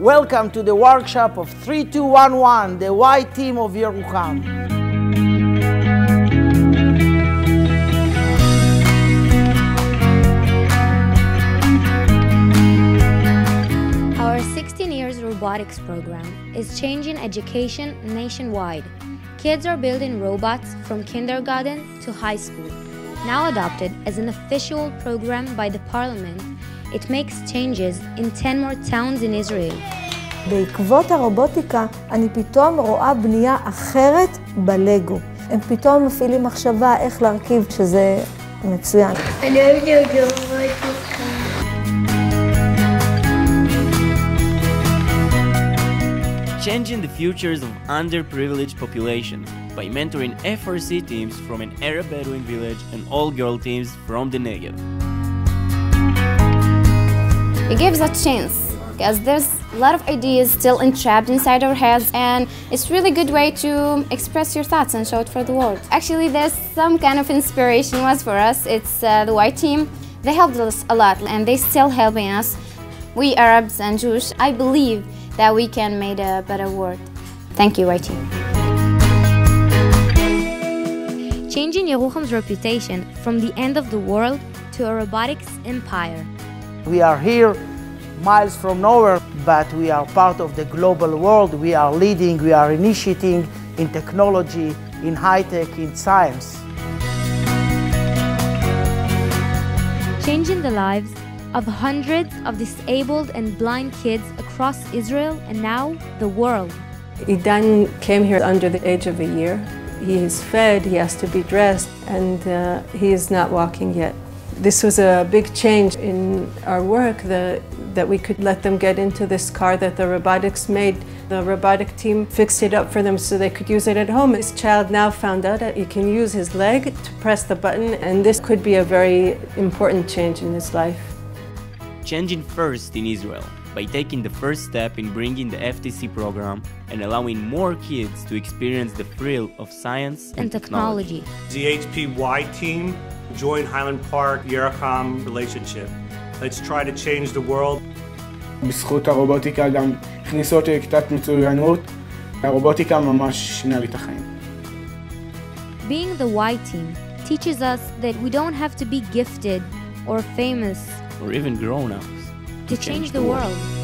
Welcome to the workshop of 3211, the Y team of Yeruham. Our 16 years robotics program is changing education nationwide. Kids are building robots from kindergarten to high school. Now adopted as an official program by the parliament, it makes changes in 10 more towns in Israel. בעקבות הרובוטיקה אני פתאום רואה בנייה אחרת בלגו. הם פתאום מפעילים מחשבה איך להרכיב, שזה מצוין. אני אוהבת להיות רובוטיקה. changing the futures of underprivileged population by mentoring FRC teams from an Arab Bedouin village and all-girl teams from the Negev. It gives a chance because there's a lot of ideas still entrapped inside our heads and it's really good way to express your thoughts and show it for the world. Actually, there's some kind of inspiration was for us. It's uh, the white team. They helped us a lot and they still helping us. We Arabs and Jewish, I believe that we can make a better world. Thank you, white team. Changing Yeruham's reputation from the end of the world to a robotics empire. We are here miles from nowhere, but we are part of the global world. We are leading, we are initiating in technology, in high tech, in science. Changing the lives of hundreds of disabled and blind kids across Israel and now the world. Idan came here under the age of a year. He is fed, he has to be dressed, and uh, he is not walking yet. This was a big change in our work the, that we could let them get into this car that the robotics made. The robotic team fixed it up for them so they could use it at home. This child now found out that he can use his leg to press the button, and this could be a very important change in his life. Changing first in Israel by taking the first step in bringing the FTC program and allowing more kids to experience the thrill of science and, and technology. The HPY team join Highland Park Yeruham relationship. Let's try to change the world. בזכות הרובוטיקה גם הכניסו אותי לכיתת מצוינות. הרובוטיקה ממש שינה לי את החיים. Being the Y team teaches us that we don't have to be gifted or famous or even grown-ups to, to change, change the world. world.